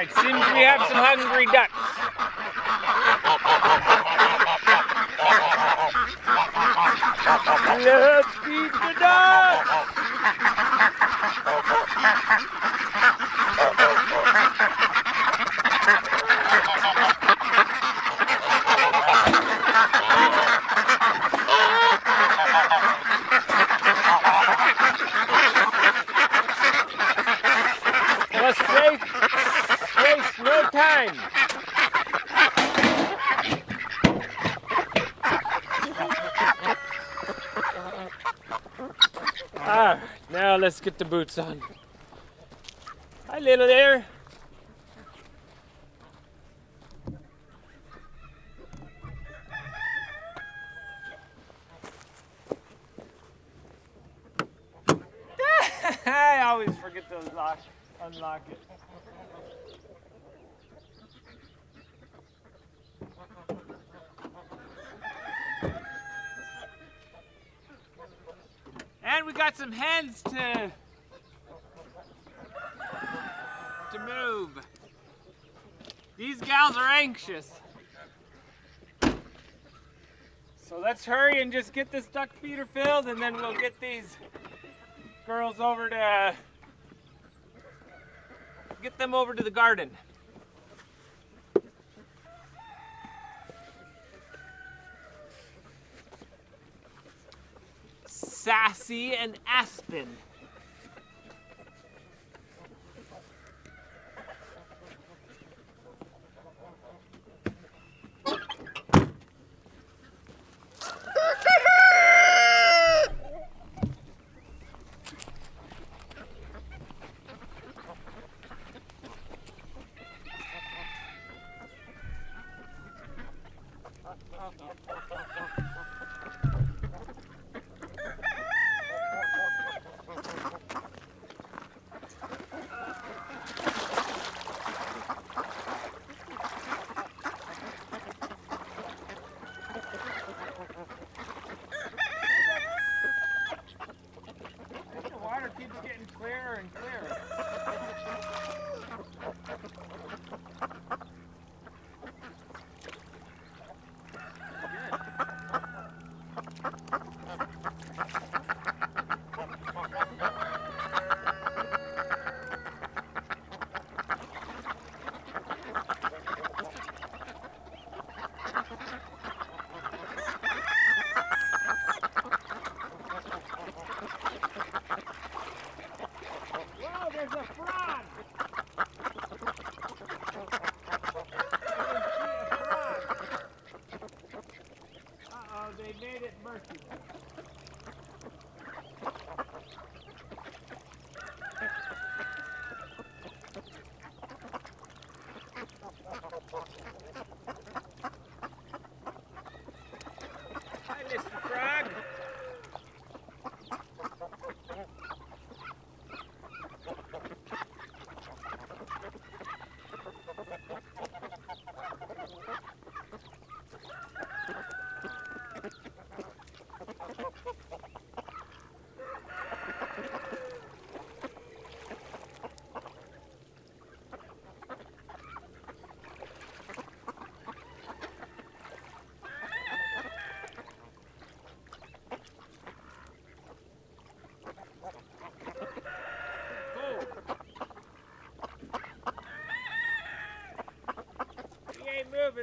Alright, seems we have some hungry ducks. Let's feed the ducks! Let's waste, waste no time. Ah, now let's get the boots on. Hi, little there. I always forget to lock, unlock it. And we got some hens to to move. These gals are anxious. So let's hurry and just get this duck feeder filled and then we'll get these girls over to get them over to the garden. Sassy and Aspen.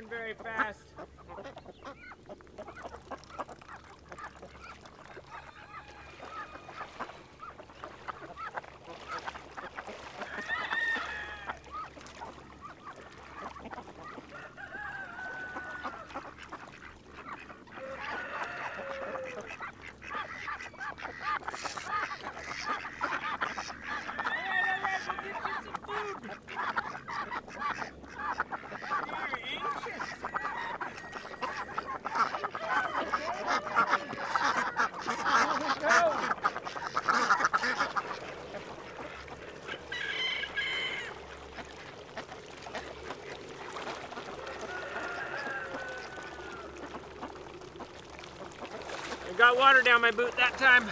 Moving very fast. I water down my boot that time.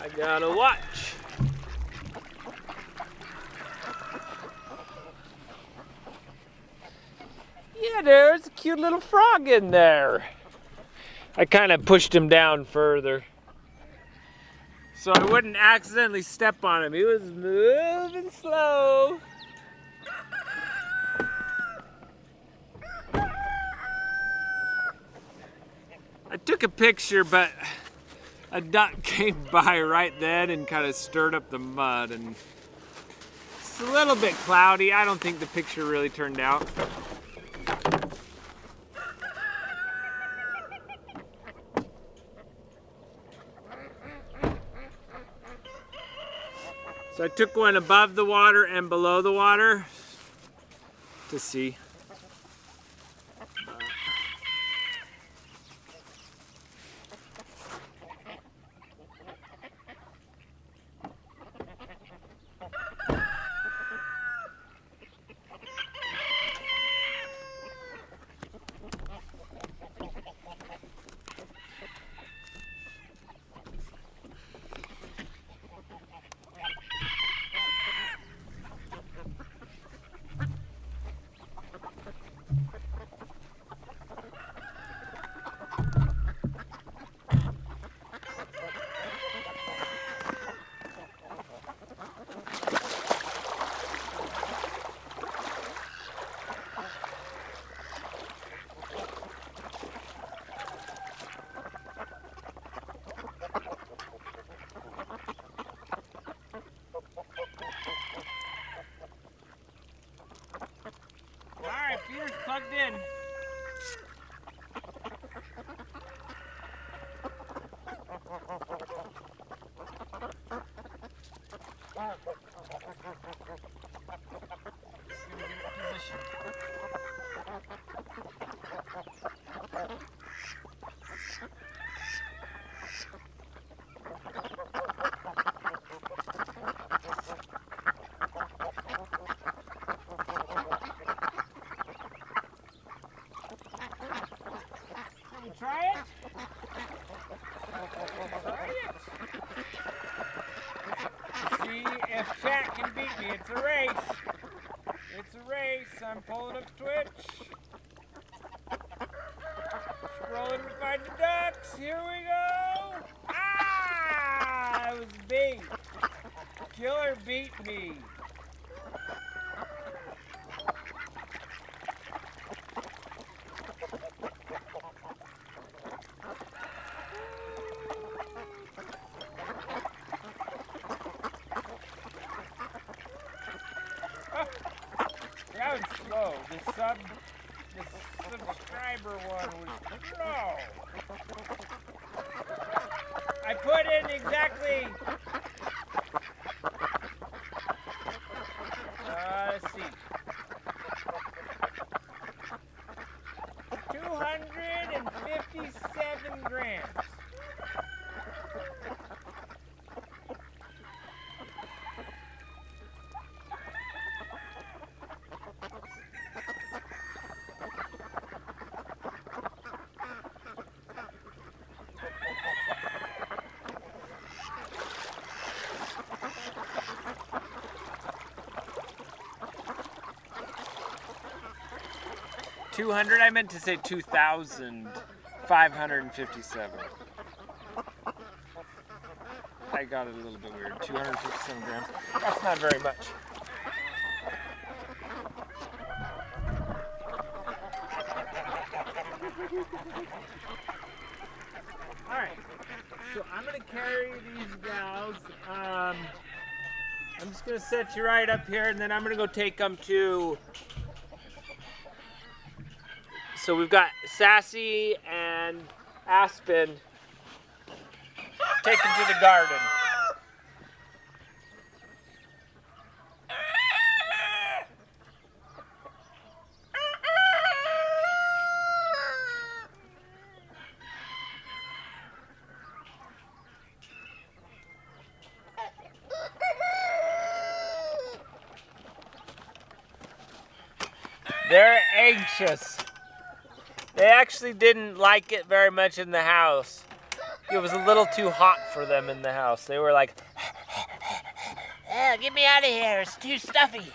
I gotta watch. Yeah, there's a cute little frog in there. I kind of pushed him down further. So I wouldn't accidentally step on him. He was moving slow. I took a picture, but a duck came by right then and kind of stirred up the mud and it's a little bit cloudy. I don't think the picture really turned out. So I took one above the water and below the water to see. 257 200? I meant to say 2,557. I got it a little bit weird. 257 grams. That's not very much. Alright, so I'm going to carry these gals. Um, I'm just going to set you right up here, and then I'm going to go take them to so we've got Sassy and Aspen taken to the garden. They're anxious. Actually didn't like it very much in the house. it was a little too hot for them in the house. They were like, Oh, get me out of here. It's too stuffy.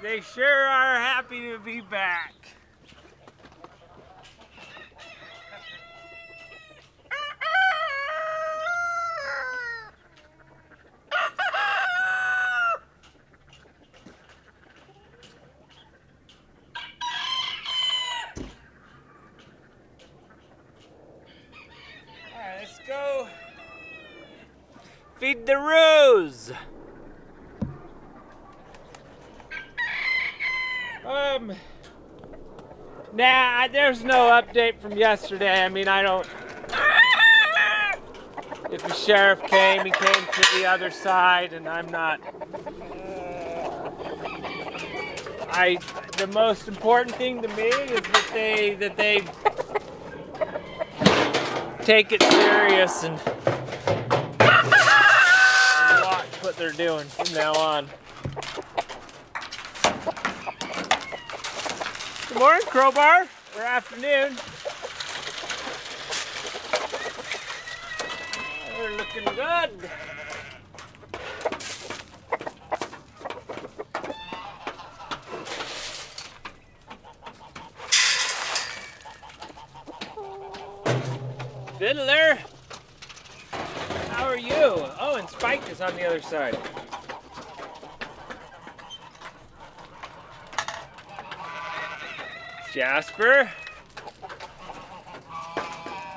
They sure are happy to be back. All right, let's go feed the rose. Um, nah, there's no update from yesterday. I mean, I don't. If the sheriff came, he came to the other side, and I'm not. I. The most important thing to me is that they that they take it serious and watch what they're doing from now on. Good morning, Crowbar. Afternoon. We're looking good. Fiddler. How are you? Oh, and Spike is on the other side. Jasper.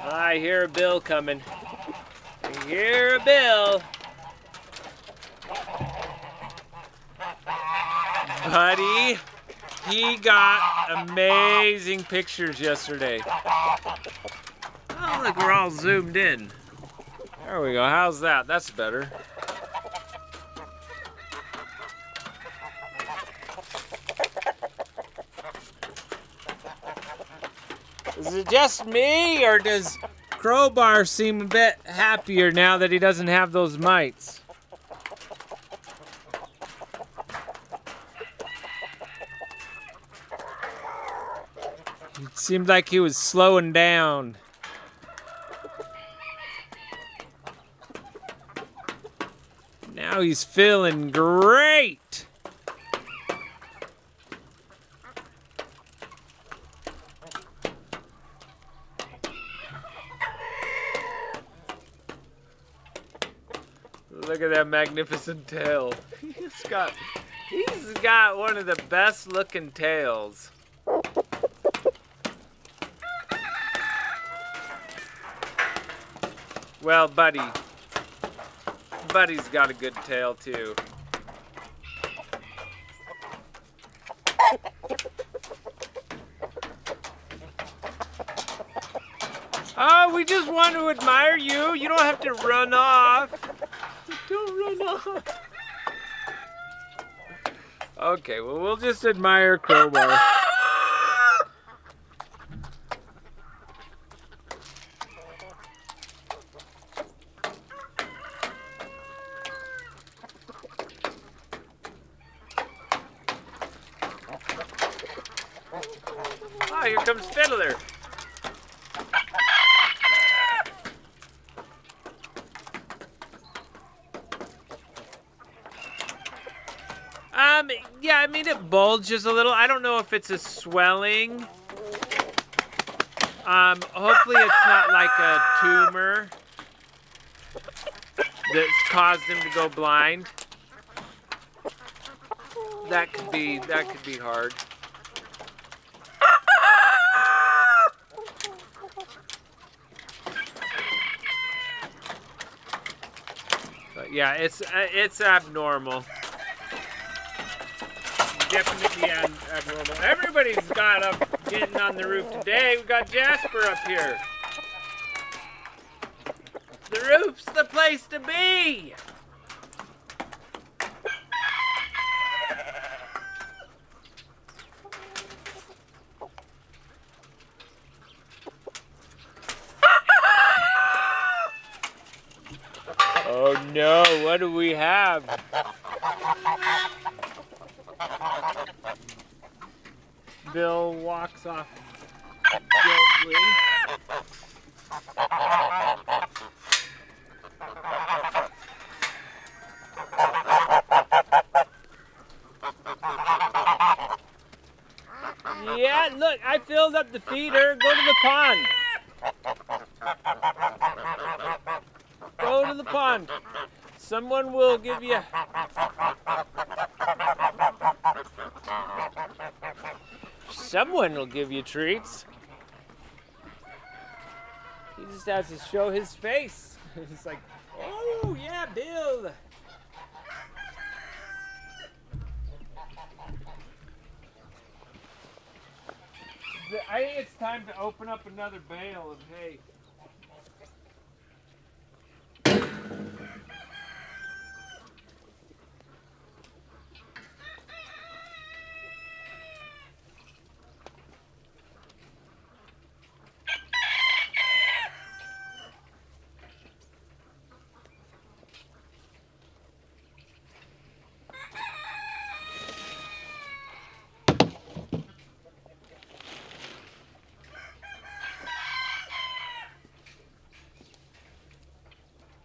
I hear a bill coming. I hear a bill. Buddy, he got amazing pictures yesterday. Oh, look, we're all zoomed in. There we go. How's that? That's better. Just me, or does Crowbar seem a bit happier now that he doesn't have those mites. It seemed like he was slowing down. Now he's feeling great. Look at that magnificent tail. He's got he's got one of the best looking tails. Well, Buddy. Buddy's got a good tail too. Oh, we just want to admire you. You don't have to run off. Okay, well, we'll just admire Crowbar. Oh, here comes Fiddler. Um, yeah, I mean, it bulges a little. I don't know if it's a swelling. Um, hopefully it's not like a tumor that's caused him to go blind. That could be, that could be hard. But yeah, it's, uh, it's abnormal definitely ab abnormal. Everybody's got up getting on the roof today. We got Jasper up here. The roof's the place to be. Oh no, what do we have? Bill walks off guiltily. Yeah, look, I filled up the feeder. Go to the pond. Go to the pond. Someone will give you someone will give you treats. He just has to show his face. It's like, oh yeah, Bill. I think it's time to open up another bale of hay.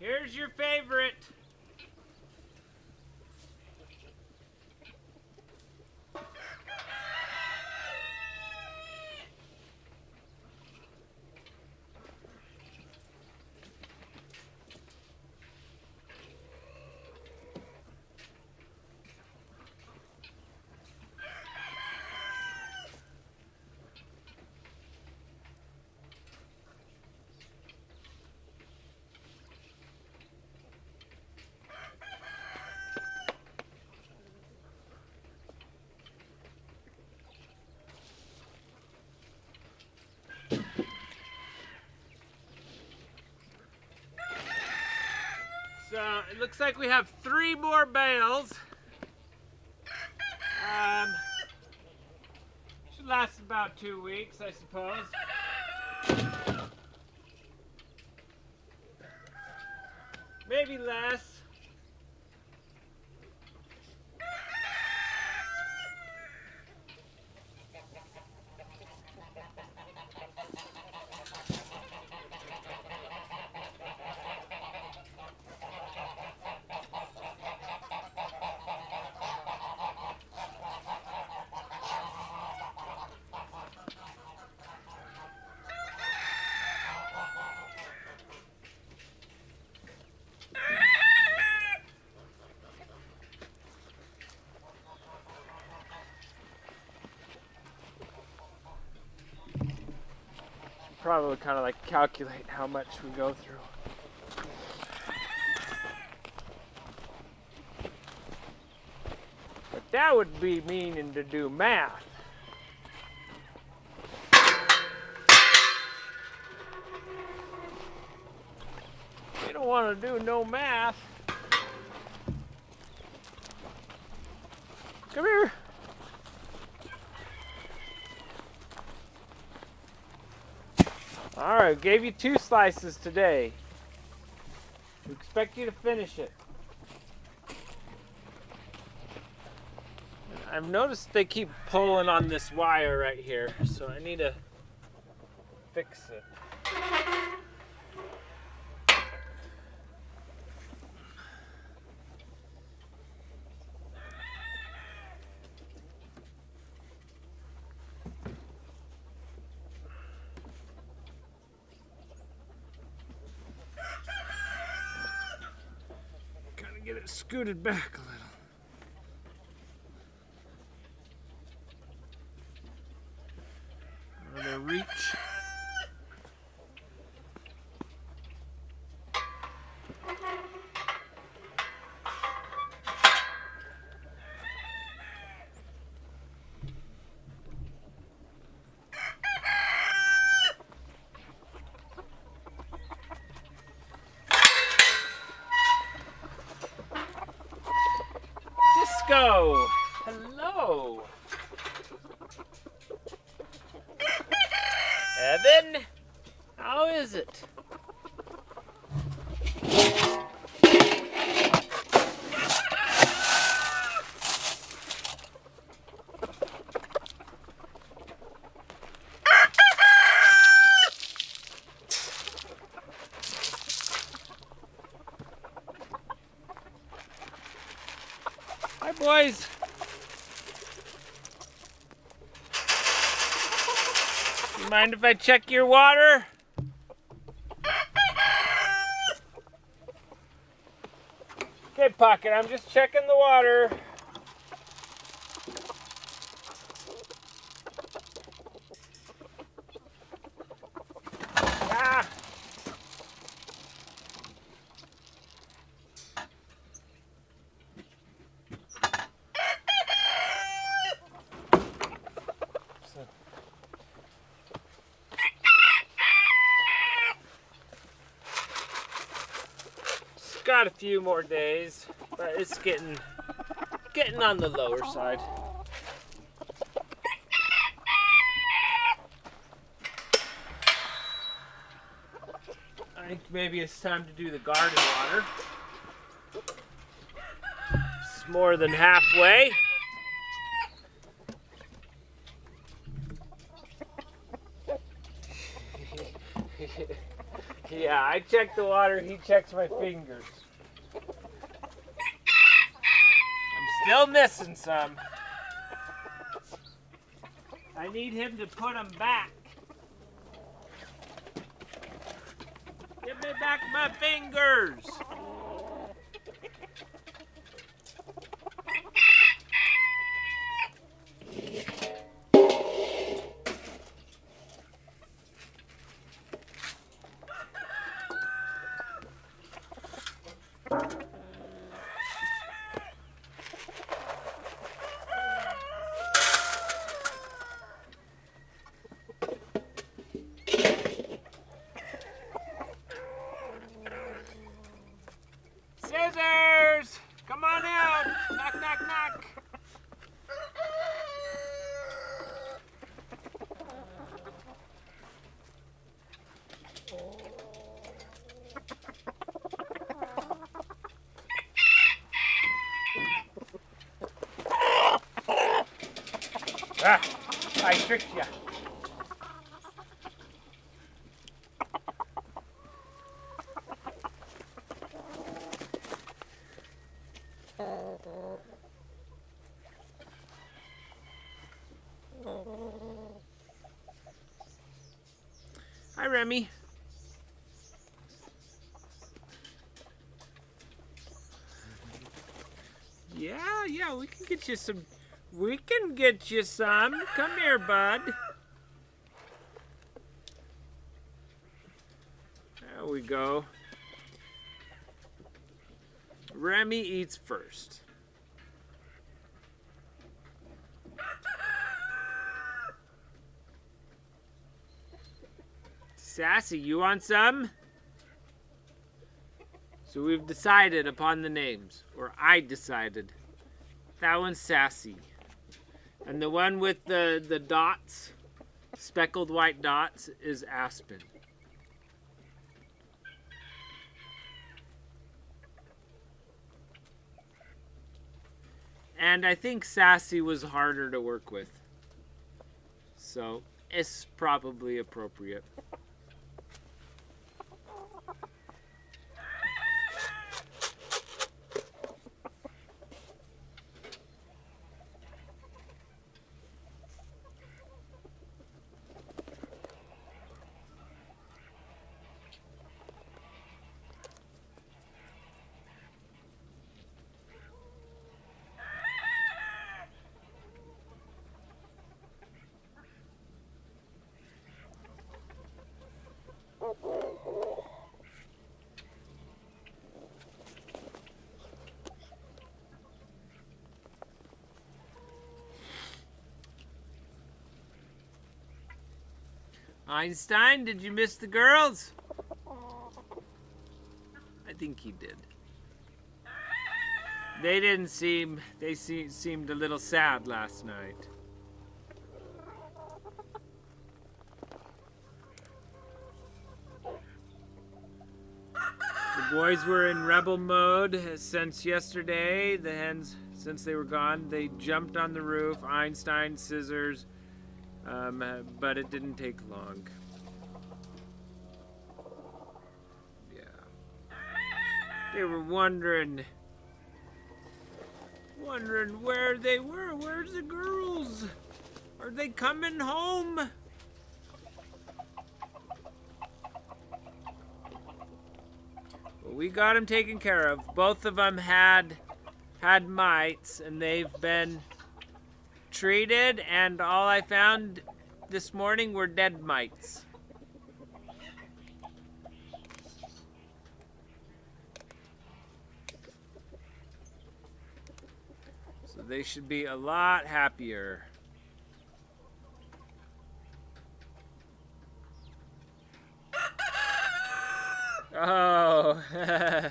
Here's your favorite. So it looks like we have three more bales. Um, should last about two weeks, I suppose. Maybe less. Probably kind of like calculate how much we go through. But that would be meaning to do math. You don't want to do no math. Come here. All right, gave you two slices today. We expect you to finish it. I've noticed they keep pulling on this wire right here, so I need to fix it. Scooted back a little. Out of reach. Disco! Hello! Evan? How is it? Hi, boys. You mind if I check your water? Okay, Pocket, I'm just checking the water. Ah! It's got a few more days, but it's getting getting on the lower side. I think maybe it's time to do the garden water. It's more than halfway. Yeah, I check the water, he checks my fingers. I'm still missing some. I need him to put them back. Give me back my fingers. Scissors! Come on out! Knock, knock, knock! Ah, I tricked you. Hi, Remy. Yeah, yeah, we can get you some. We can get you some. Come here, bud. There we go. Remy eats first. Sassy, you want some? So we've decided upon the names, or I decided. That one's Sassy. And the one with the, the dots, speckled white dots, is Aspen. And I think Sassy was harder to work with. So it's probably appropriate. Einstein, did you miss the girls? I think he did. They didn't seem, they se seemed a little sad last night. The boys were in rebel mode since yesterday. The hens, since they were gone, they jumped on the roof. Einstein, scissors, um, but it didn't take long. Yeah. They were wondering, wondering where they were. Where's the girls? Are they coming home? We got them taken care of. Both of them had had mites, and they've been treated, and all I found this morning were dead mites. So they should be a lot happier. Oh,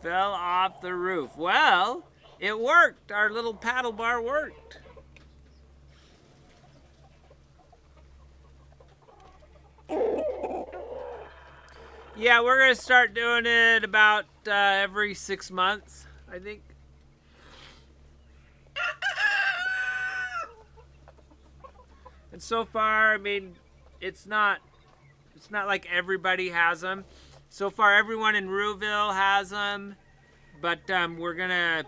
fell off the roof. Well, it worked. Our little paddle bar worked. Yeah, we're going to start doing it about uh, every six months, I think. And so far, I mean, it's not it's not like everybody has them. So far, everyone in Rooville has them, but um, we're gonna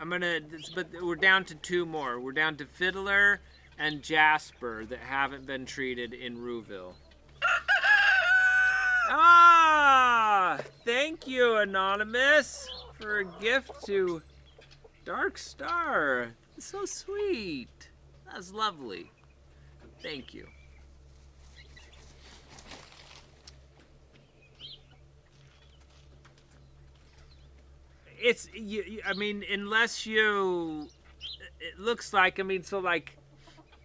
I'm gonna, but we're down to two more. We're down to Fiddler and Jasper that haven't been treated in Rooville. ah! Thank you, Anonymous, for a gift to Dark Star. so sweet. That's lovely. Thank you. It's you, I mean, unless you, it looks like I mean, so like,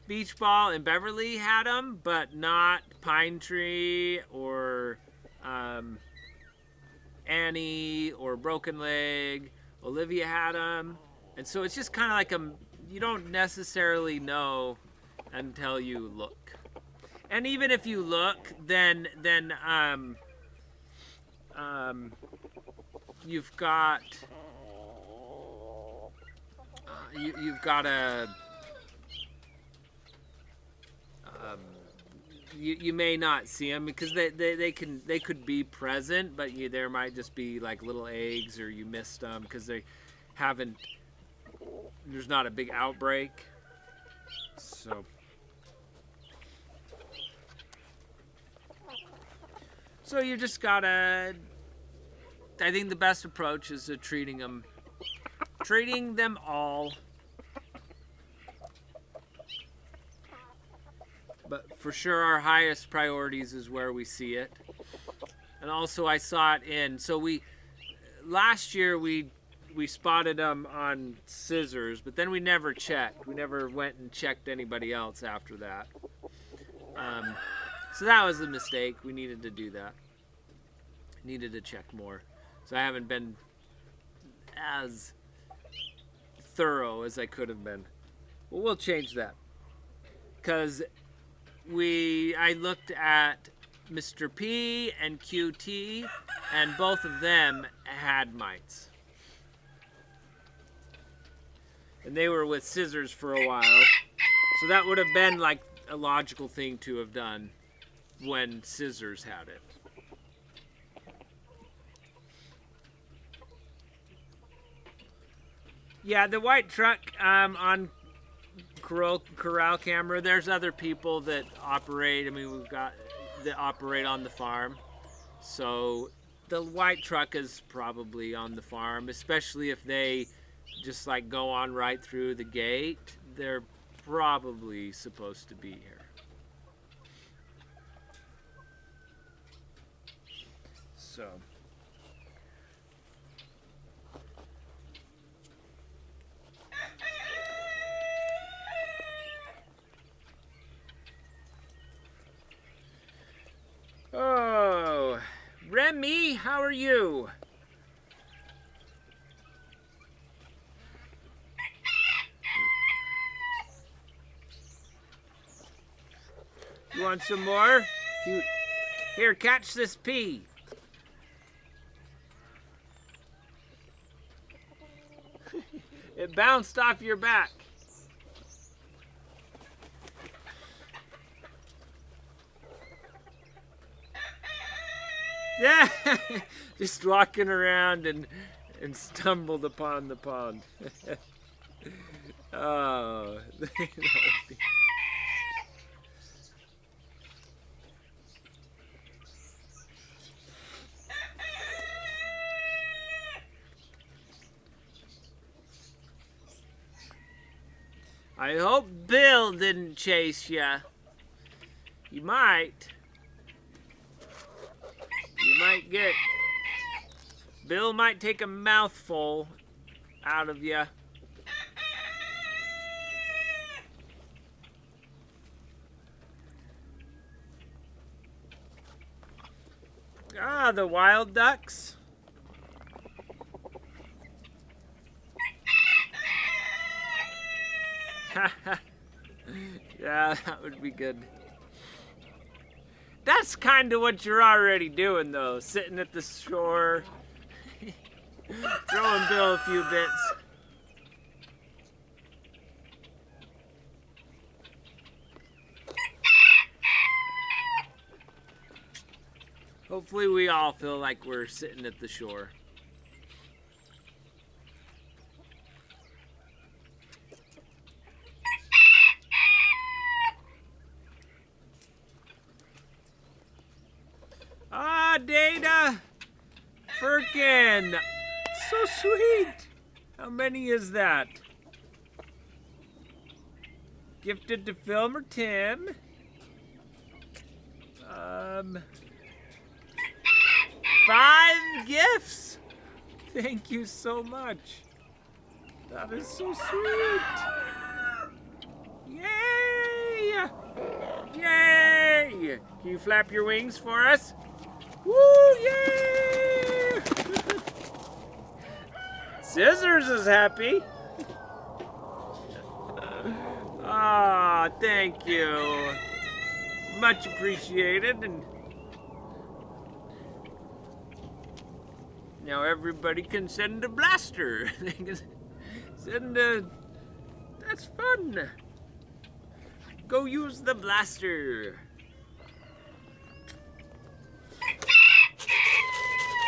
Beach Ball and Beverly had them, but not Pine Tree or um, Annie or Broken Leg. Olivia had them, and so it's just kind of like a you don't necessarily know until you look. And even if you look, then then um, um, you've got you, you've got a Um, you, you may not see them because they, they, they can they could be present, but you, there might just be like little eggs or you missed them because they haven't. There's not a big outbreak, so. So you just gotta. I think the best approach is to treating them, treating them all. But for sure, our highest priorities is where we see it. And also, I saw it in. So we last year we we spotted them on scissors, but then we never checked. We never went and checked anybody else after that. Um, so that was the mistake. We needed to do that. Needed to check more. So I haven't been as thorough as I could have been. Well, we'll change that. Because we, I looked at Mr. P and QT, and both of them had mites. And they were with scissors for a while. So that would have been like a logical thing to have done when scissors had it. Yeah, the white truck um, on corral, corral camera. There's other people that operate. I mean, we've got that operate on the farm. So the white truck is probably on the farm, especially if they just like go on right through the gate. They're probably supposed to be here. So. Oh, Remy, how are you? You want some more? You, here, catch this pea. it bounced off your back. Yeah, just walking around and and stumbled upon the pond. oh, I hope Bill didn't chase you. You might get... Bill might take a mouthful out of you. Ah, the wild ducks. yeah, that would be good. That's kind of what you're already doing, though. Sitting at the shore, throwing Bill a few bits. Hopefully we all feel like we're sitting at the shore. Ah, Data! Firkin! So sweet! How many is that? Gifted to Film or Tim? Um, five gifts! Thank you so much. That is so sweet! Yay! Yay! Can you flap your wings for us? Woo! Yay! Scissors is happy. Ah, thank you. Much appreciated. And now everybody can send a blaster. They can send a That's fun. Go use the blaster.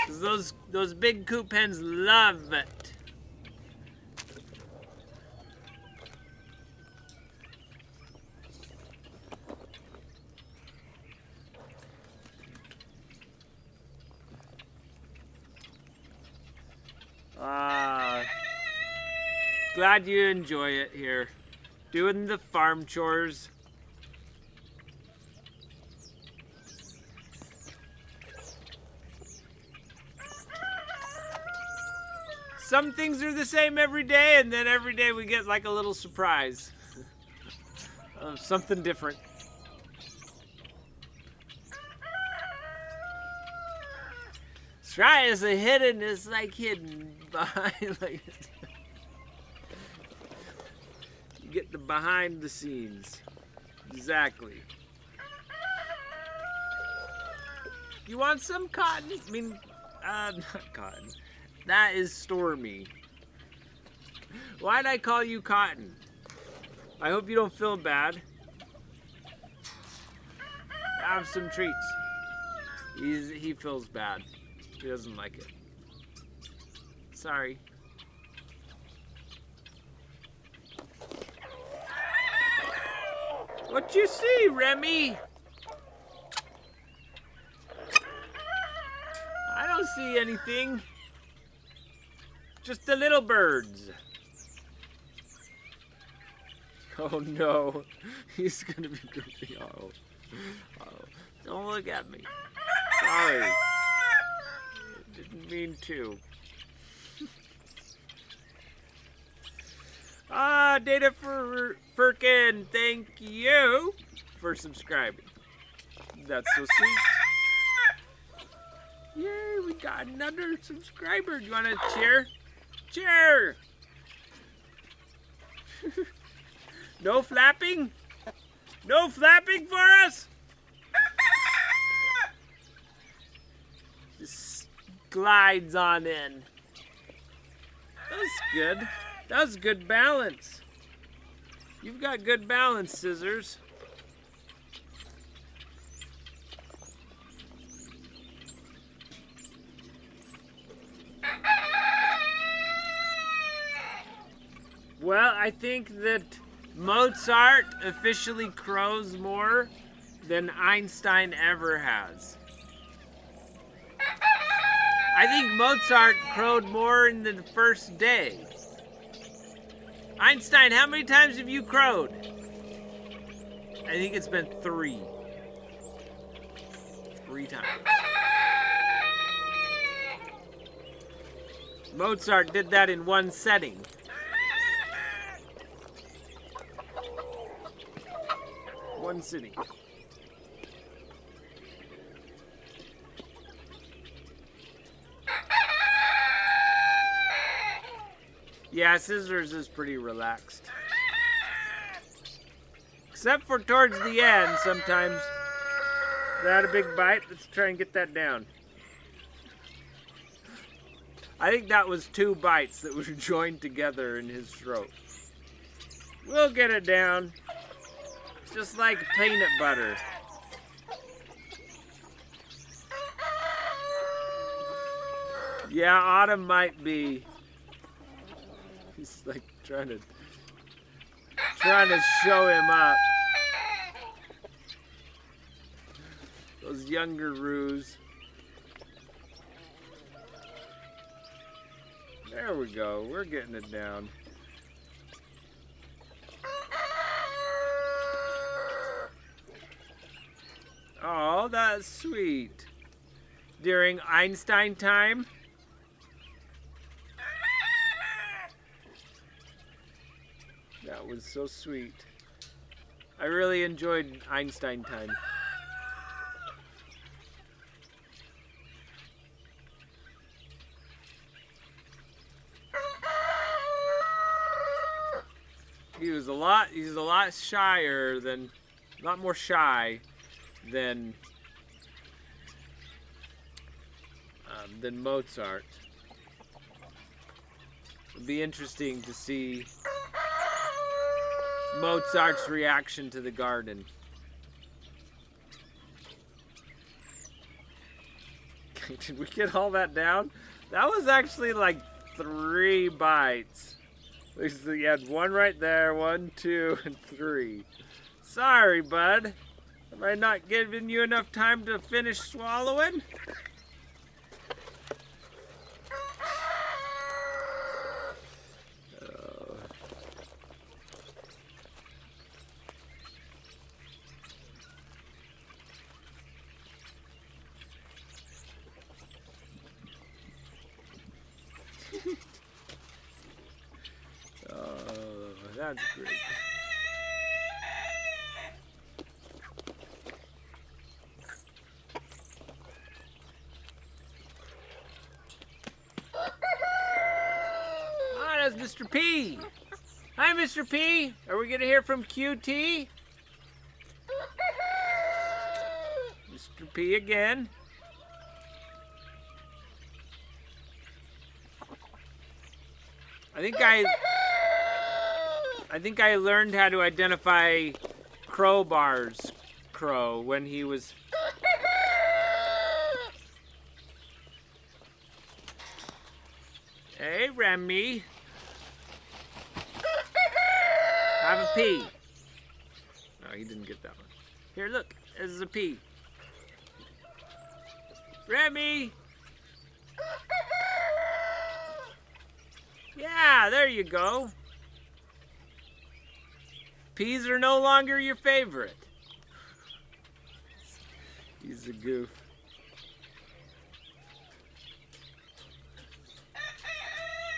those those big coop hens love it. Ah, glad you enjoy it here, doing the farm chores. Some things are the same every day, and then every day we get like a little surprise of something different. Try is a hidden is like hidden behind like you get the behind the scenes. Exactly. You want some cotton? I mean, uh, not cotton. That is Stormy. Why'd I call you Cotton? I hope you don't feel bad. Have some treats. He's, he feels bad. He doesn't like it. Sorry. What you see, Remy? I don't see anything. Just the little birds. Oh no, he's gonna be goofy. Oh, oh, don't look at me. Sorry. Didn't mean to. Ah, Data for Firkin, thank you for subscribing. That's so sweet. Yay, we got another subscriber. Do you want to cheer? Cheer! no flapping? No flapping for us? Just glides on in. That's good. That was good balance. You've got good balance, Scissors. Well, I think that Mozart officially crows more than Einstein ever has. I think Mozart crowed more in the first day. Einstein, how many times have you crowed? I think it's been three. Three times. Mozart did that in one setting. One sitting. Yeah, Scissors is pretty relaxed. Except for towards the end, sometimes. That a big bite? Let's try and get that down. I think that was two bites that were joined together in his throat. We'll get it down. Just like peanut butter. Yeah, Autumn might be. He's like trying to trying to show him up. Those younger roos. There we go. We're getting it down. Oh, that's sweet. During Einstein time? That was so sweet. I really enjoyed Einstein time. He was a lot he's a lot shyer than a lot more shy than um, than Mozart. It'll be interesting to see Mozart's reaction to the garden. Did we get all that down? That was actually like three bites. You had one right there, one, two, and three. Sorry, bud. Have I not given you enough time to finish swallowing? oh, that's great. Ah, that's Mr. P. Hi, Mr. P. Are we gonna hear from QT? Mr. P again. I think I I think I learned how to identify crowbars crow when he was Hey Remy. Pee. No, he didn't get that one. Here, look. This is a pee. Remy! Yeah, there you go. Peas are no longer your favorite. He's a goof.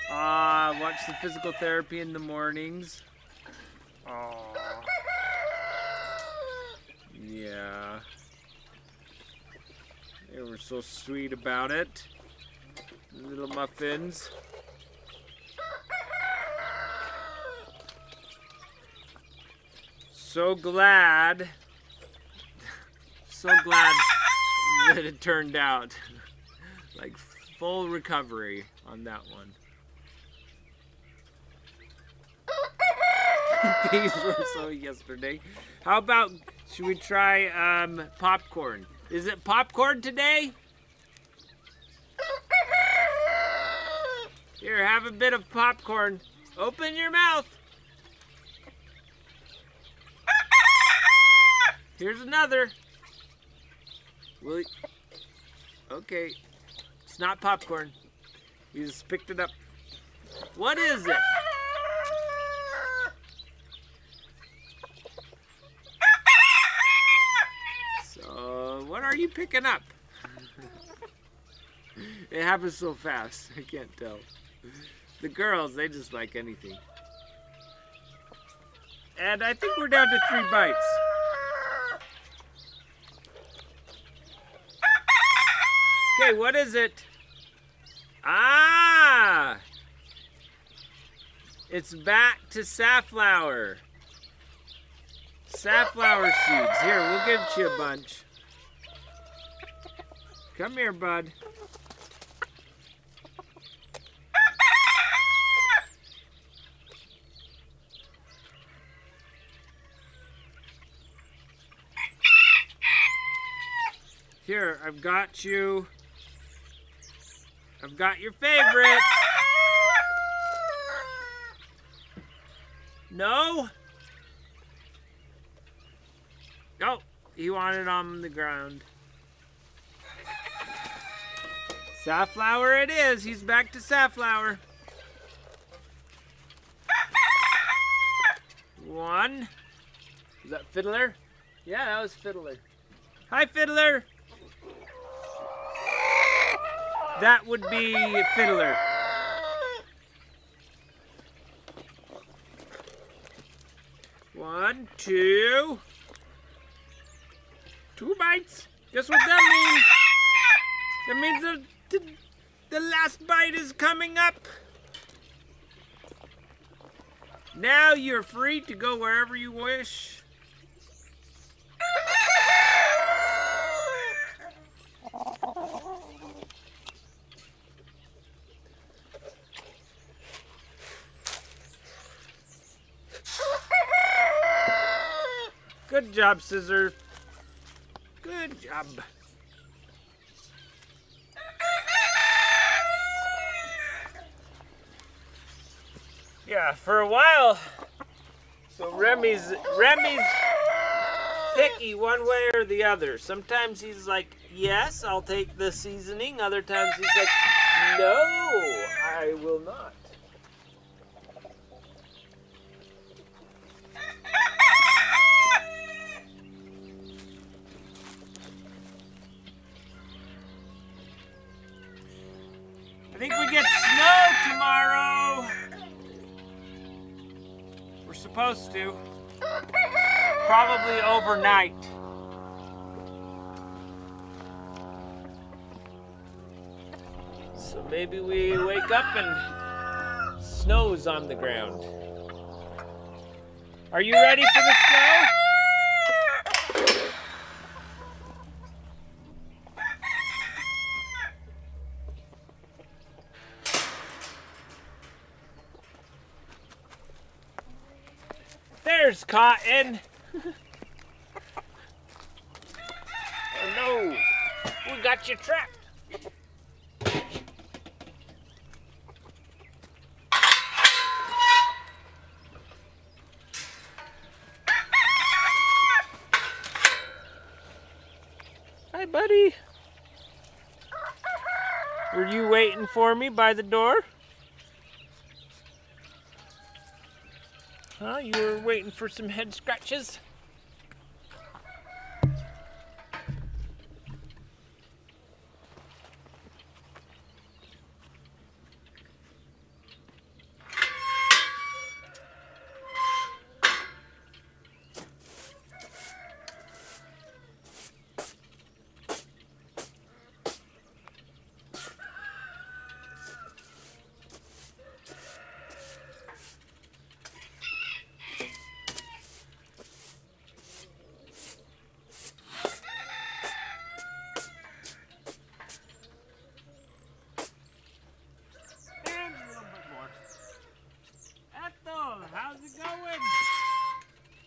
Ah, watch the physical therapy in the mornings. Aw. Yeah. They were so sweet about it. Little muffins. So glad. So glad that it turned out. Like full recovery on that one. These were so yesterday. How about should we try um, popcorn? Is it popcorn today? Here, have a bit of popcorn. Open your mouth. Here's another. Will you... Okay. It's not popcorn. You just picked it up. What is it? What are you picking up? it happens so fast. I can't tell. The girls, they just like anything. And I think we're down to three bites. Okay, what is it? Ah! It's back to safflower. Safflower seeds. Here, we'll give you a bunch. Come here, bud. Here, I've got you. I've got your favorite. No? Oh, he wanted on the ground. Safflower it is. He's back to safflower. One. Is that Fiddler? Yeah, that was Fiddler. Hi, Fiddler. That would be Fiddler. One, two. Two bites. Guess what that means? That means the, the, the last bite is coming up. Now you're free to go wherever you wish. Good job, Scissor. Good job. Yeah, for a while. So Remy's Remy's picky one way or the other. Sometimes he's like, yes, I'll take the seasoning. Other times he's like, no, I will not. Supposed to. Probably overnight. So maybe we wake up and snow's on the ground. Are you ready for the snow? There's Cotton. oh no, we got you trapped. Hi, buddy. Were you waiting for me by the door? Huh? You were waiting for some head scratches? And a little bit more. Ethel, how's it going?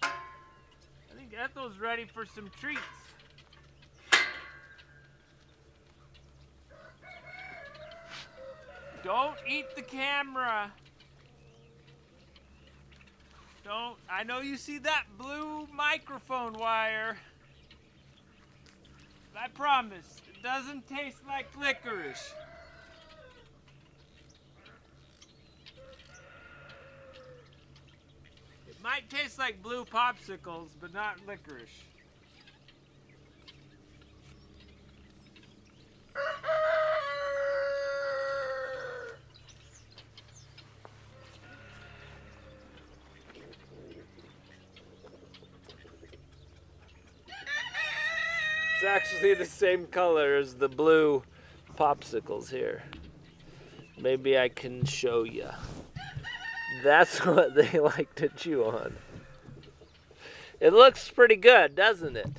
I think Ethel's ready some treats. Don't eat the camera. Don't. I know you see that blue microphone wire. I promise, it doesn't taste like licorice. It might taste like blue popsicles, but not licorice. Actually the same color as the blue popsicles here. Maybe I can show you. That's what they like to chew on. It looks pretty good, doesn't it?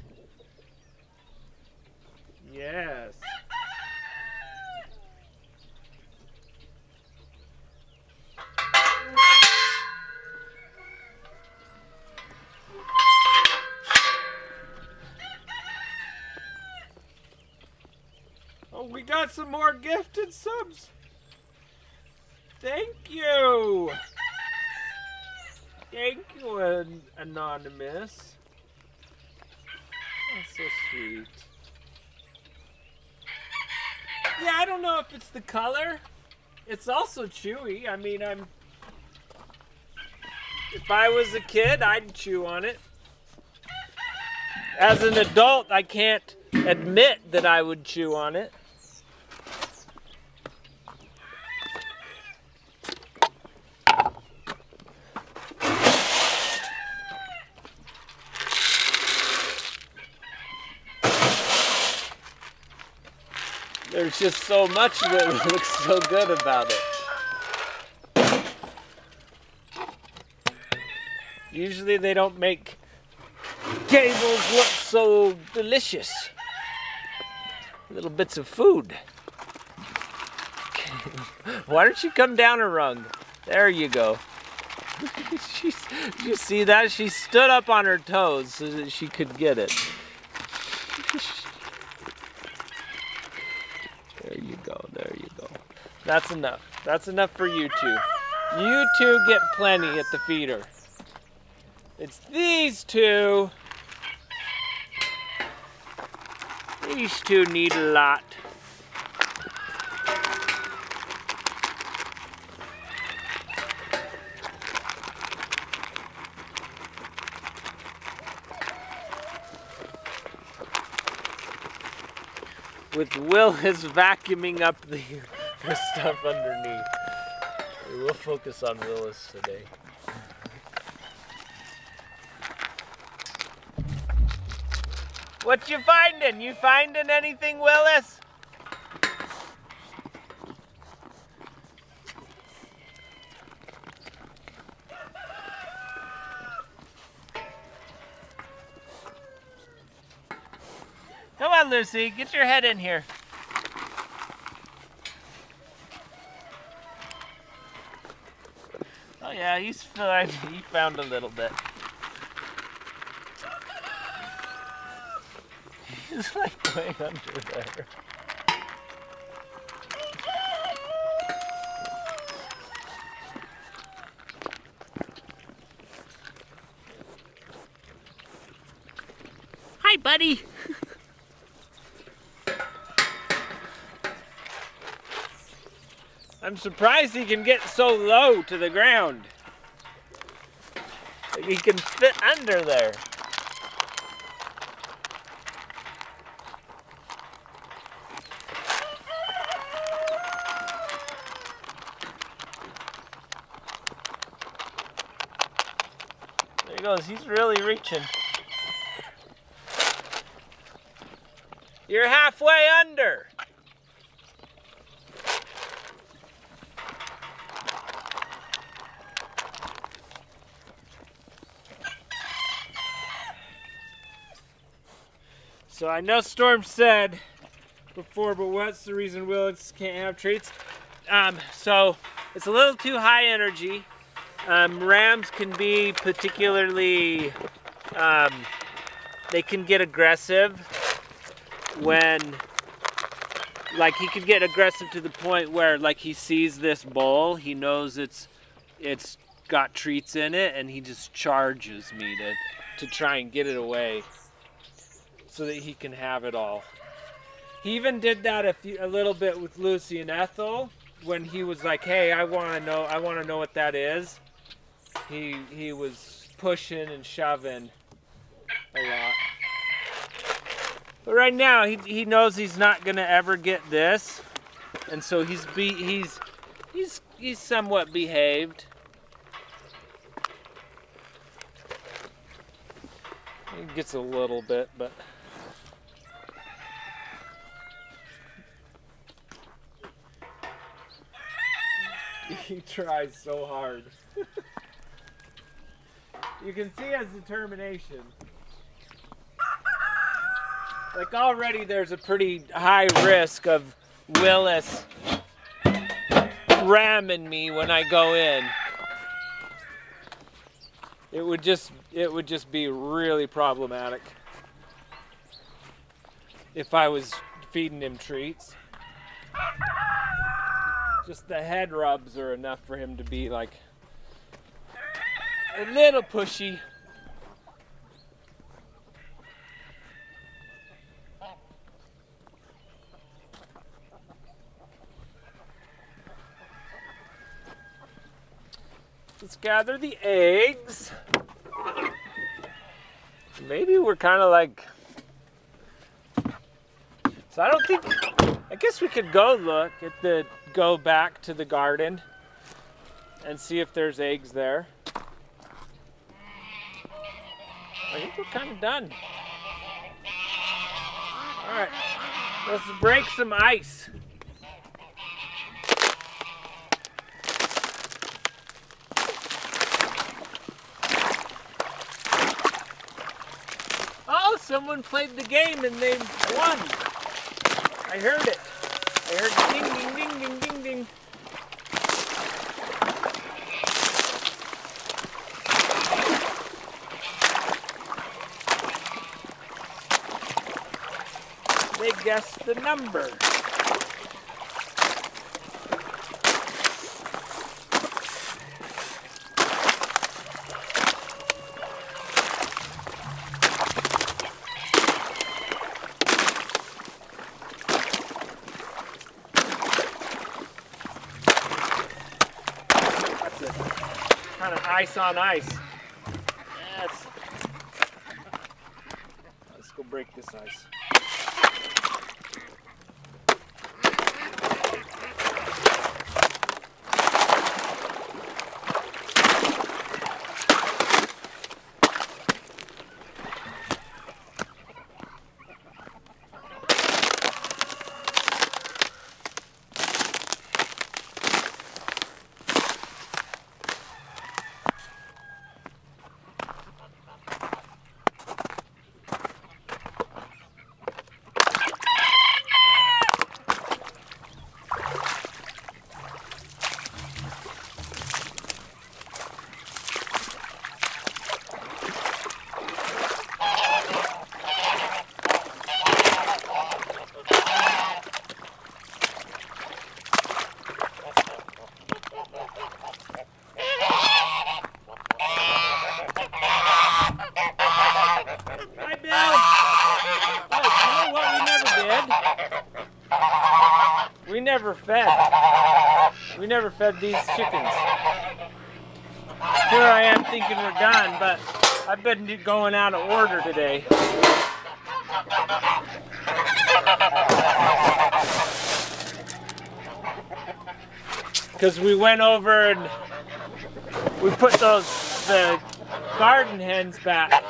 Subs. Thank you. Thank you, An- Anonymous. That's so sweet. Yeah, I don't know if it's the color. It's also chewy. I mean, I'm. If I was a kid, I'd chew on it. As an adult, I can't admit that I would chew on it. There's just so much that looks so good about it. Usually they don't make gables look so delicious. Little bits of food. Why don't you come down a rung? There you go. She's, you see that? She stood up on her toes so that she could get it. There you go, there you go. That's enough. That's enough for you two. You two get plenty at the feeder. It's these two. These two need a lot. with Willis vacuuming up the, stuff underneath. We will focus on Willis today. What you finding? You finding anything, Willis? Come on, Lucy, get your head in here. Yeah, he's fine. He found a little bit. He's like way under there. Hi, buddy. I'm surprised he can get so low to the ground. He can fit under there. There he goes, he's really reaching. You're halfway under. So I know Storm said before, but what's the reason Willis can't have treats? Um, so it's a little too high energy. Um, rams can be particularly, um, they can get aggressive when, like he could get aggressive to the point where like he sees this bowl, he knows it's, it's got treats in it and he just charges me to, to try and get it away so that he can have it all. He even did that a, few, a little bit with Lucy and Ethel when he was like, "Hey, I want to know. I want to know what that is." He he was pushing and shoving a lot. But right now, he he knows he's not gonna ever get this, and so he's be he's he's he's somewhat behaved. He gets a little bit, but. He tries so hard. you can see his determination. Like already there's a pretty high risk of Willis ramming me when I go in. It would just it would just be really problematic if I was feeding him treats. Just the head rubs are enough for him to be like a little pushy. Let's gather the eggs. Maybe we're kind of like. So I don't think. I guess we could go look at the. Go back to the garden and see if there's eggs there. I think we're kind of done. All right, let's break some ice. Oh, someone played the game and they won. I heard it. I heard ding. Guess the number. Kind of ice on ice. Yes. Let's go break this ice. Hi, Bill. Oh, you know what we never did? We never fed. We never fed these chickens. Here I am thinking we're done, but I've going out of order today. Because we went over and we put those the garden hens back.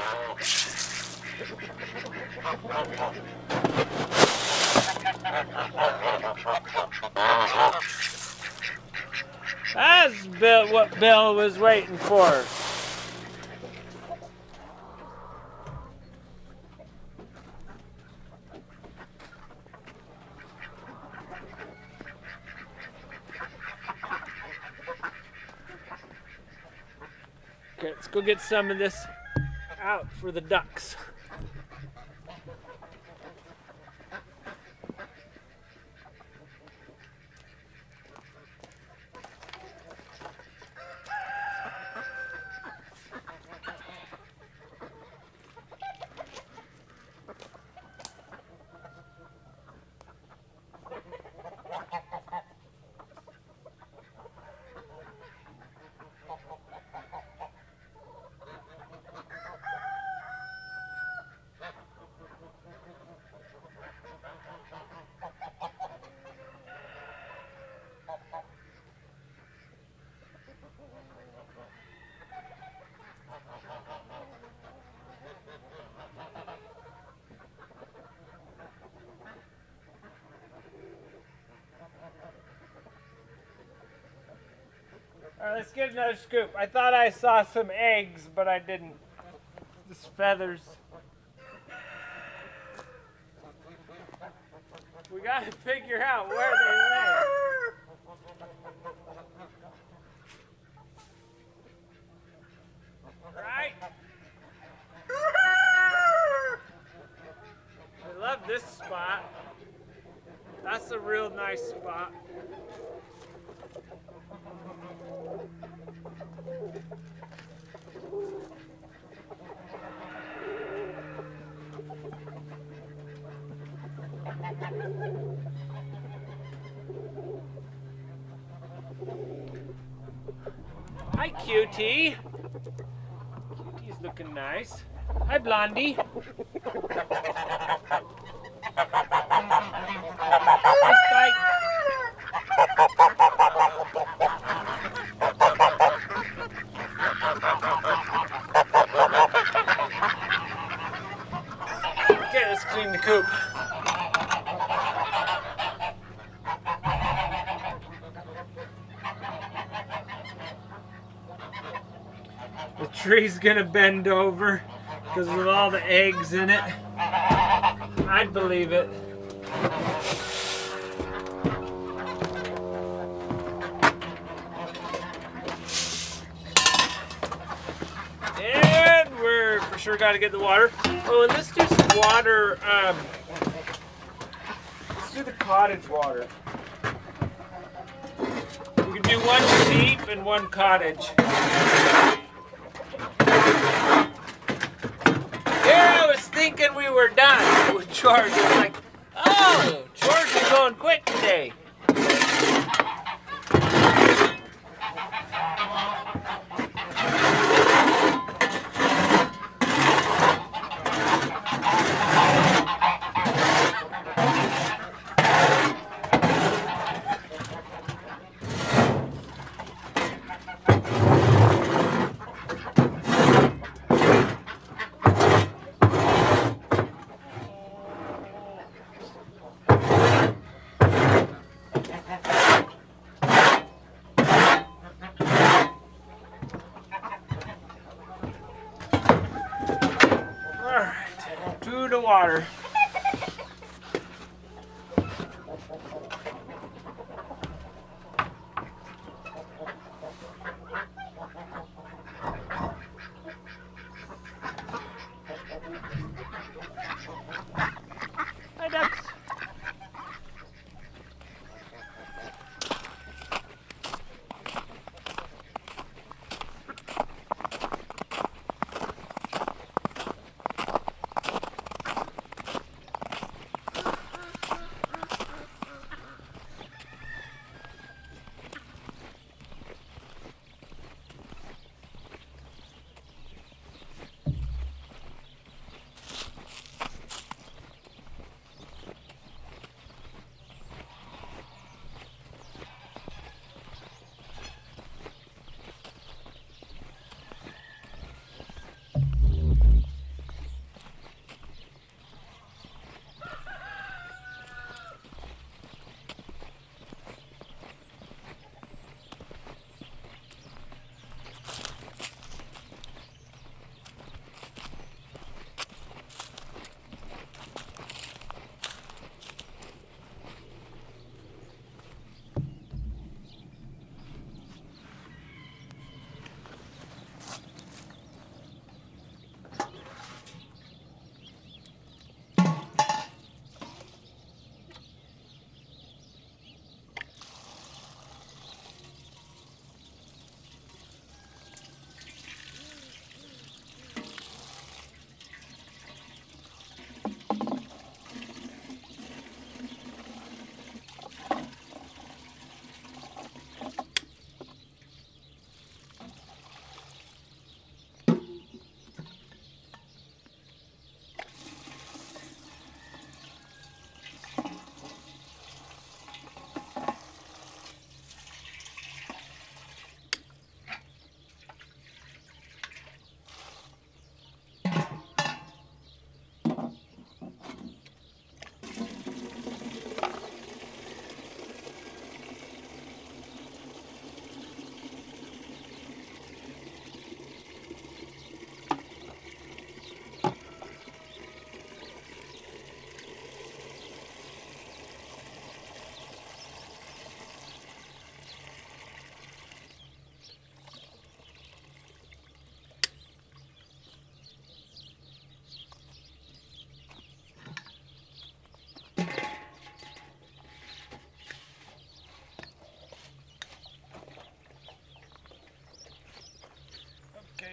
That's Bill, what Bill was waiting for. Okay, let's go get some of this out for the ducks. All right, let's get another scoop. I thought I saw some eggs, but I didn't. Just feathers. We gotta figure out where they lay. Right? I love this spot. That's a real nice spot. Hi, cutie. Cutie's looking nice. Hi, Blondie. Hi, Spike. Okay, let's clean the coop. Gonna bend over because of all the eggs in it. I'd believe it. And we're for sure got to get the water. Oh, and let's do some water. Um, let's do the cottage water. We can do one sheep and one cottage. Here I was thinking we were done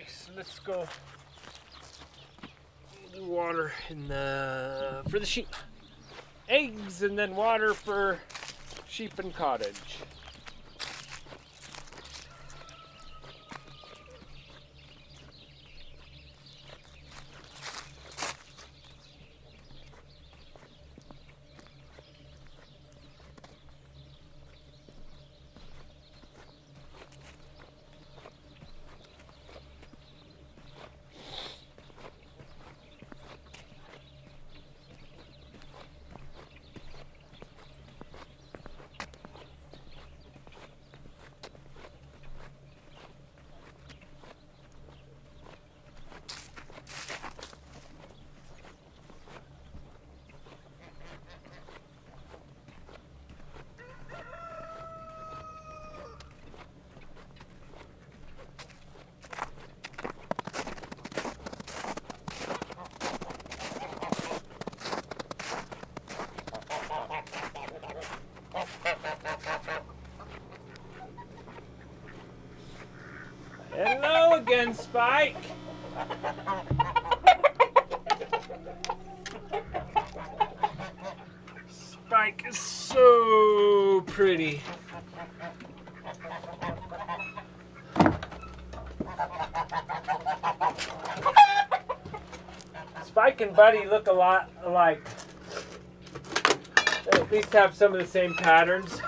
So let's go do water in the for the sheep. Eggs and then water for sheep and cottage. Spike. Spike is so pretty. Spike and Buddy look a lot alike. They at least have some of the same patterns.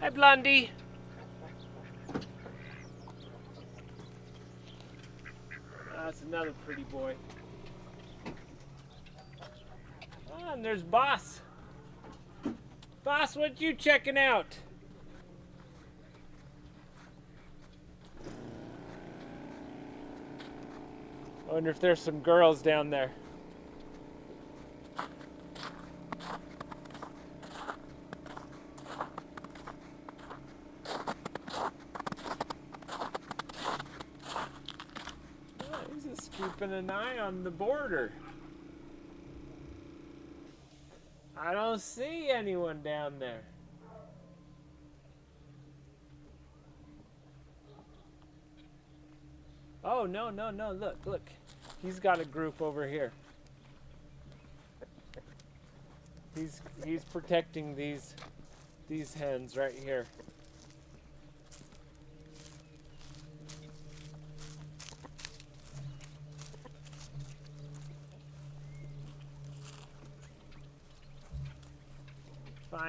Hi, Blondie. That's another pretty boy. Ah, and there's Boss. Boss, what you checking out? I wonder if there's some girls down there. Yeah, he's just keeping an eye on the border. I don't see anyone down there. Oh, no, no, no, look, look. He's got a group over here. He's he's protecting these these hens right here.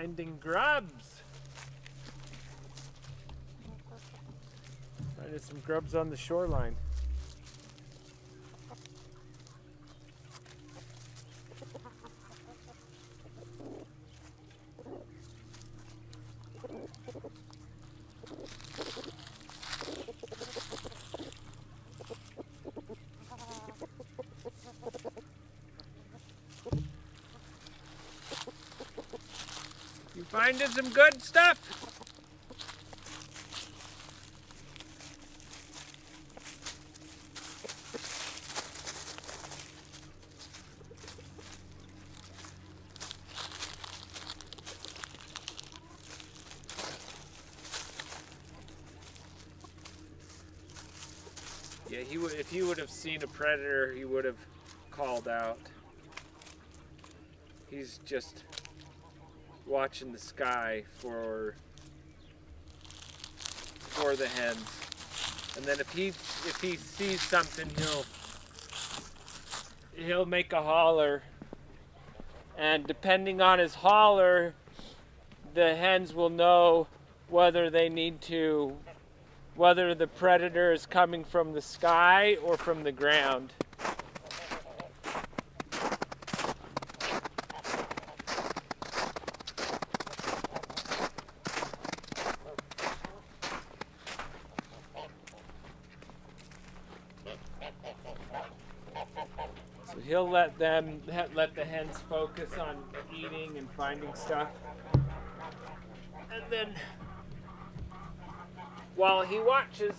Finding grubs. Finding some grubs on the shoreline. You finding some good stuff? Yeah, he would. If he would have seen a predator, he would have called out. He's just watching the sky for for the hens. And then if he if he sees something, he'll he'll make a holler. And depending on his holler, the hens will know whether they need to whether the predator is coming from the sky or from the ground. So he'll let them let the hens focus on eating and finding stuff. And then while he watches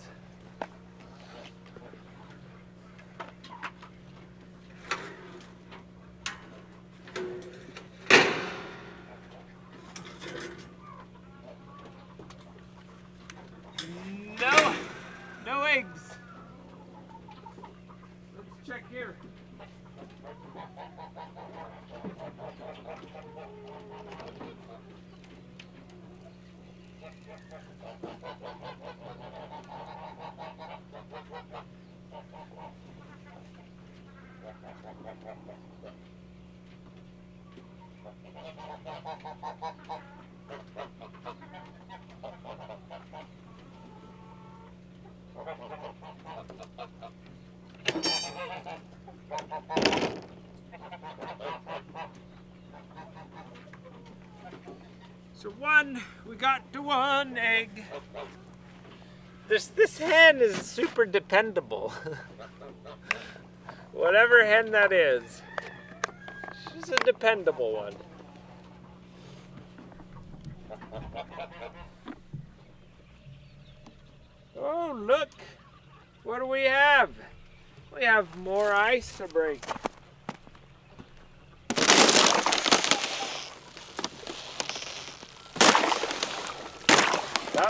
No, no eggs. Let's check here. So one, we got to one egg. This this hen is super dependable. Whatever hen that is, she's a dependable one. Oh, look. What do we have? We have more ice to break.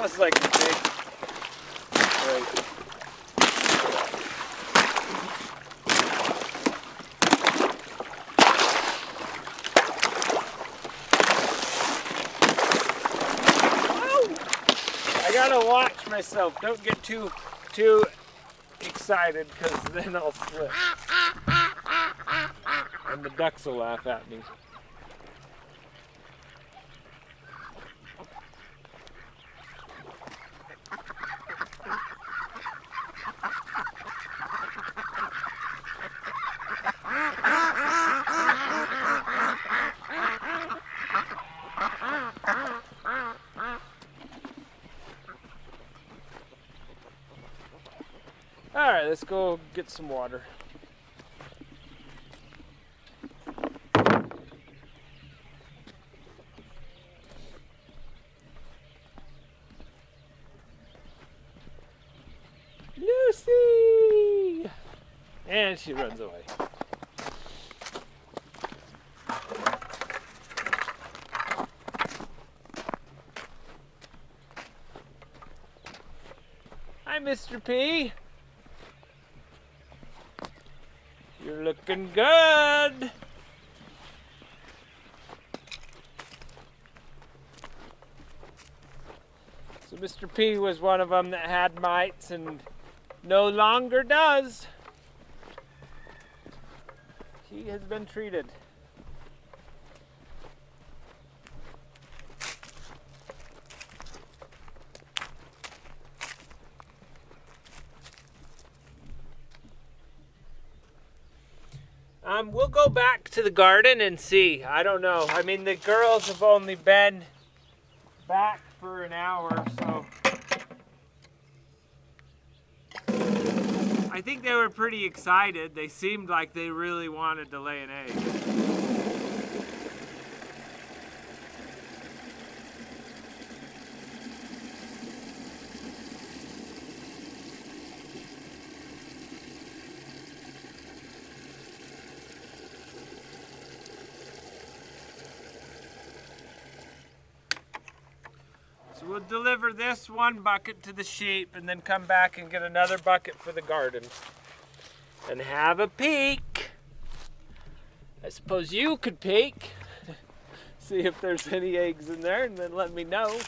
That was like big break. I gotta watch myself. Don't get too too excited because then I'll slip. And the ducks will laugh at me. Let's go get some water. Lucy! And she runs away. Hi, Mr. P. You're looking good. So Mr. P was one of them that had mites and no longer does. He has been treated. Um, we'll go back to the garden and see. I don't know. I mean, the girls have only been back for an hour, so. I think they were pretty excited. They seemed like they really wanted to lay an egg. So we'll deliver this one bucket to the sheep and then come back and get another bucket for the garden. And have a peek. I suppose you could peek. See if there's any eggs in there and then let me know.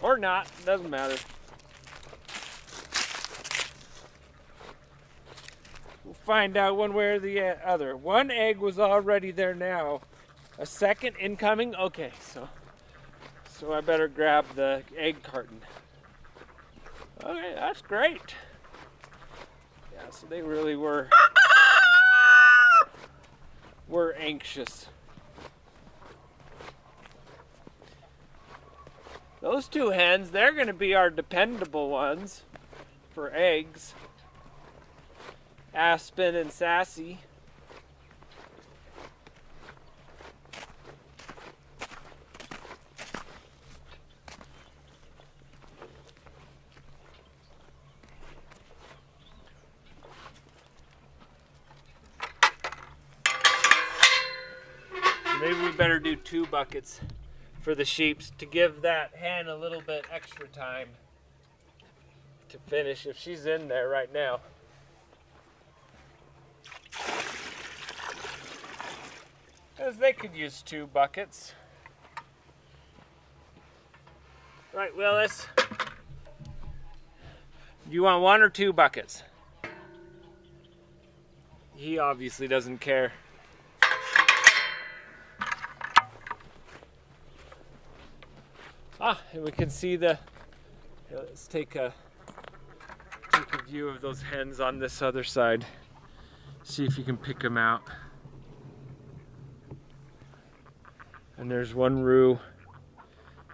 Or not, doesn't matter. We'll find out one way or the other. One egg was already there now. A second incoming? Okay, so so I better grab the egg carton. Okay, that's great. Yeah, so they really were were anxious. Those two hens, they're going to be our dependable ones for eggs. Aspen and Sassy. Maybe we better do two buckets for the sheeps to give that hen a little bit extra time to finish if she's in there right now. Because they could use two buckets. Right, Willis? You want one or two buckets? He obviously doesn't care. Ah, and we can see the. let's take a take a view of those hens on this other side. See if you can pick them out. And there's one roo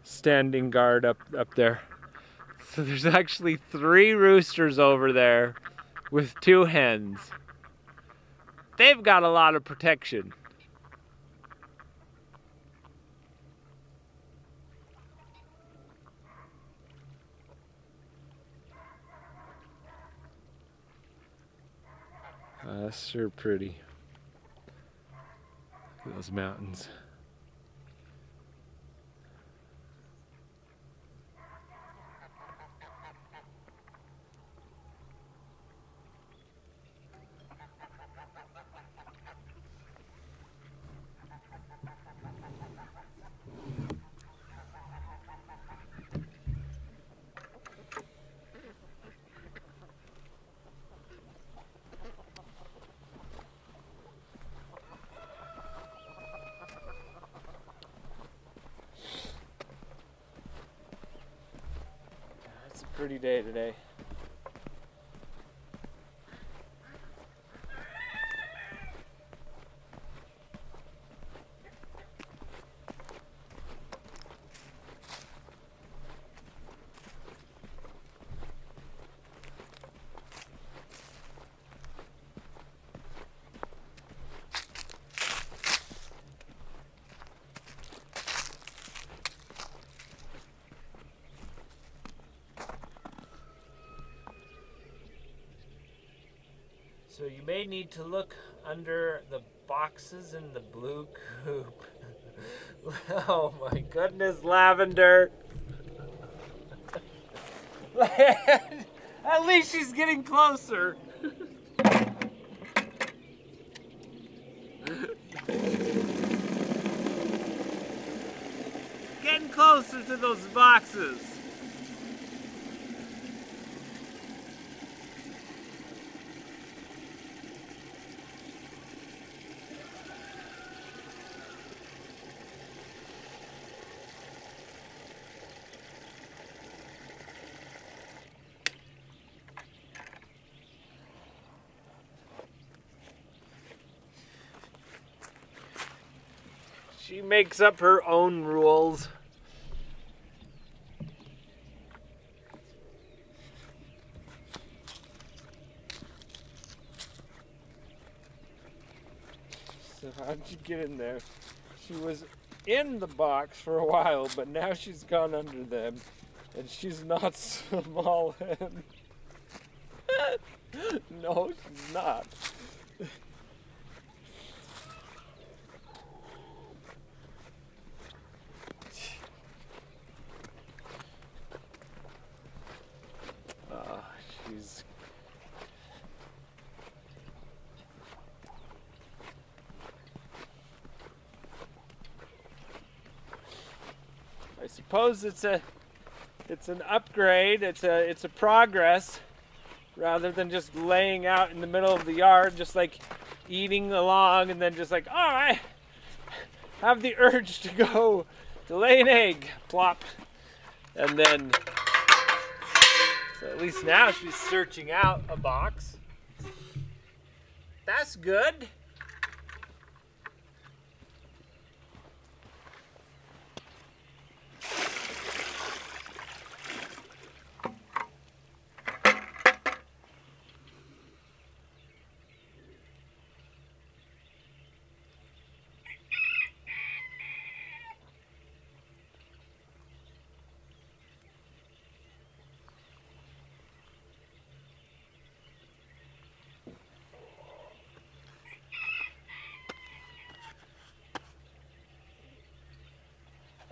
standing guard up up there. So there's actually three roosters over there with two hens. They've got a lot of protection. That's sure pretty. Look at those mountains. It's a pretty day today. So you may need to look under the boxes in the blue coop. oh my goodness, Lavender. At least she's getting closer. getting closer to those boxes. She makes up her own rules. So how'd you get in there? She was in the box for a while, but now she's gone under them, and she's not small no, she's not. Uh, she's. I it's a, it's an upgrade. It's a, it's a progress, rather than just laying out in the middle of the yard, just like eating along, and then just like, oh, I have the urge to go to lay an egg, plop, and then so at least now she's searching out a box. That's good.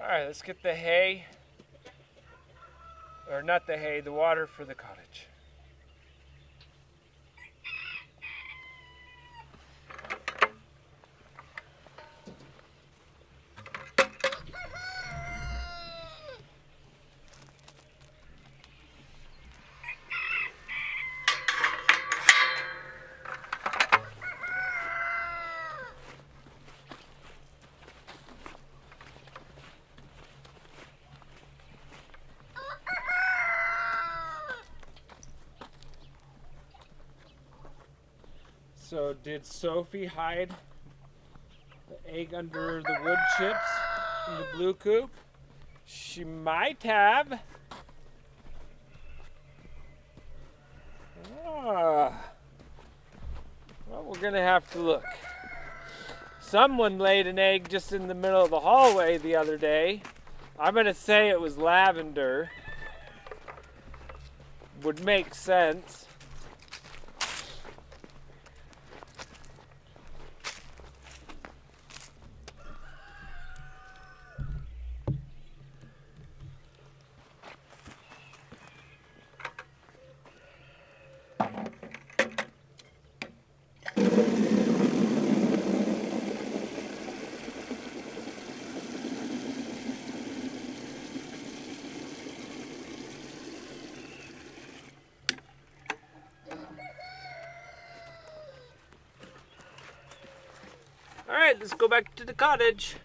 All right, let's get the hay. Or not the hay, the water for the cottage. So did Sophie hide the egg under the wood chips in the blue coop? She might have. Ah. Well, we're gonna have to look. Someone laid an egg just in the middle of the hallway the other day. I'm gonna say it was lavender. Would make sense. right, let's go back to the cottage.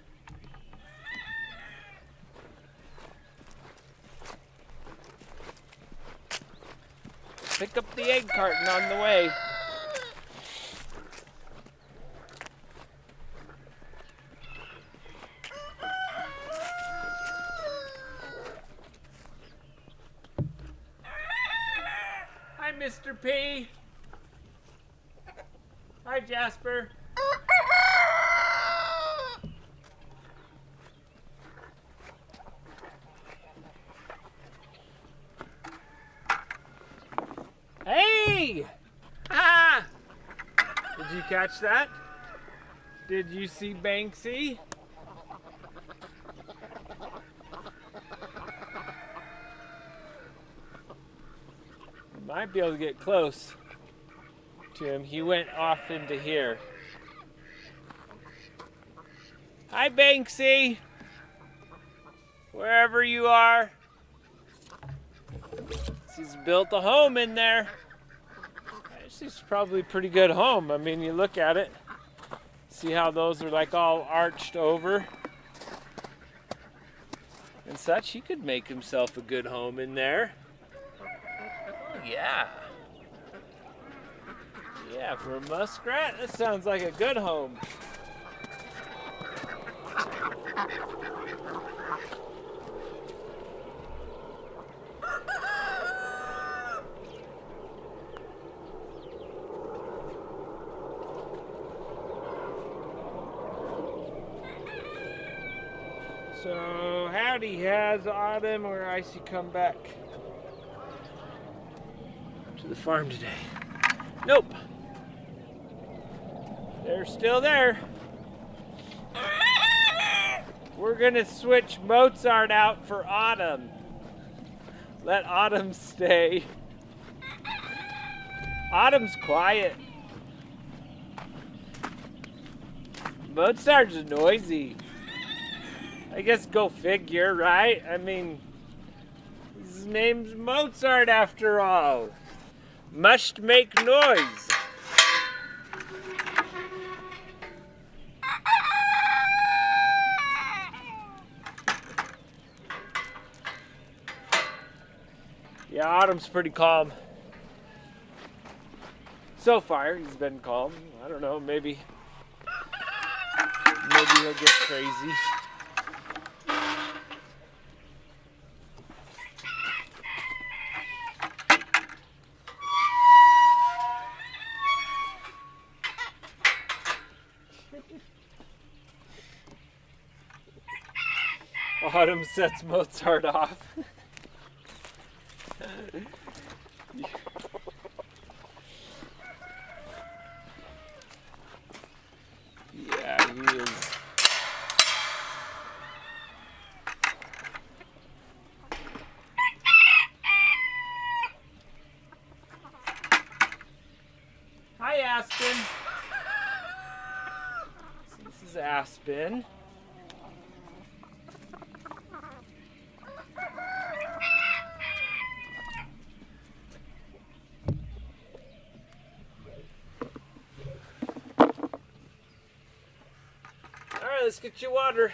Pick up the egg carton on the way. Hi, Mr. P. Hi, Jasper. Hey! Ah! Did you catch that? Did you see Banksy? Might be able to get close to him. He went off into here. Hi, Banksy. Wherever you are. He's built a home in there. Is probably pretty good home. I mean, you look at it, see how those are like all arched over and such. He could make himself a good home in there. Oh, yeah. Yeah, for a muskrat, that sounds like a good home. So, howdy, has Autumn or Icy come back to the farm today? Nope. They're still there. We're gonna switch Mozart out for Autumn. Let Autumn stay. Autumn's quiet. Mozart's noisy. I guess go figure, right? I mean, his name's Mozart after all. Must make noise. Yeah, Autumn's pretty calm. So far, he's been calm. I don't know, maybe maybe he'll get crazy. Autumn sets Mozart off. yeah, he is. Hi, Aspen. This is Aspen. All right, let's get you water.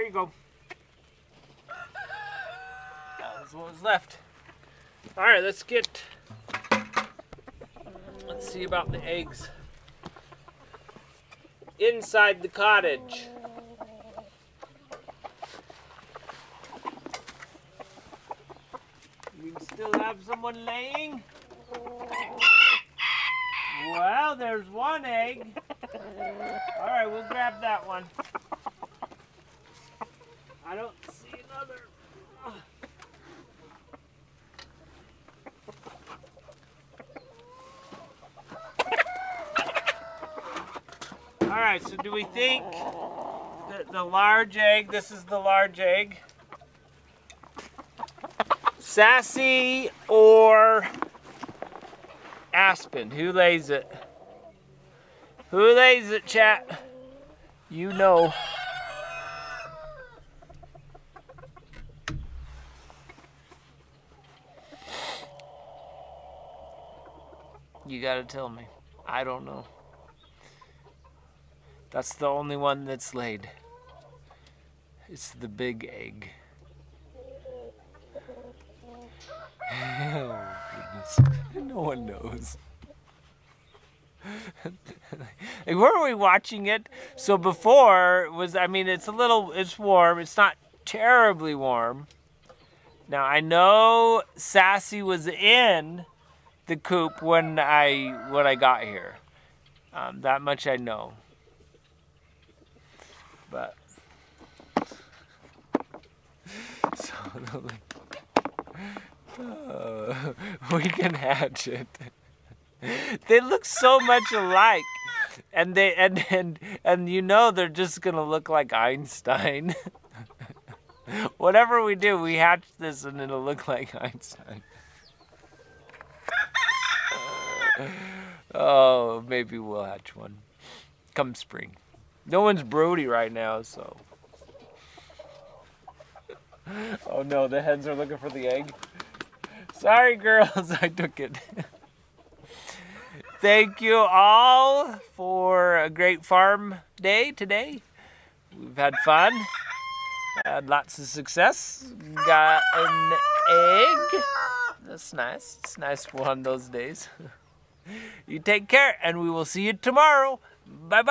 Here you go. That's what was left. All right, let's get. Let's see about the eggs inside the cottage. We still have someone laying. Well, there's one egg. All right, we'll grab that one. I don't see another. All right, so do we think that the large egg, this is the large egg, Sassy or Aspen? Who lays it? Who lays it, chat? You know. Gotta tell me. I don't know. That's the only one that's laid. It's the big egg. oh, goodness. No one knows. like, where are we watching it? So before was, I mean, it's a little, it's warm. It's not terribly warm. Now I know Sassy was in the coop when I when I got here. Um, that much I know. But so uh, we can hatch it. they look so much alike, and they and and and you know they're just gonna look like Einstein. Whatever we do, we hatch this and it'll look like Einstein. Oh, maybe we'll hatch one come spring. No one's broody right now, so. Oh no, the hens are looking for the egg. Sorry, girls, I took it. Thank you all for a great farm day today. We've had fun, had lots of success. Got an egg. That's nice. It's nice one those days. you take care, and we will see you tomorrow. Bye bye.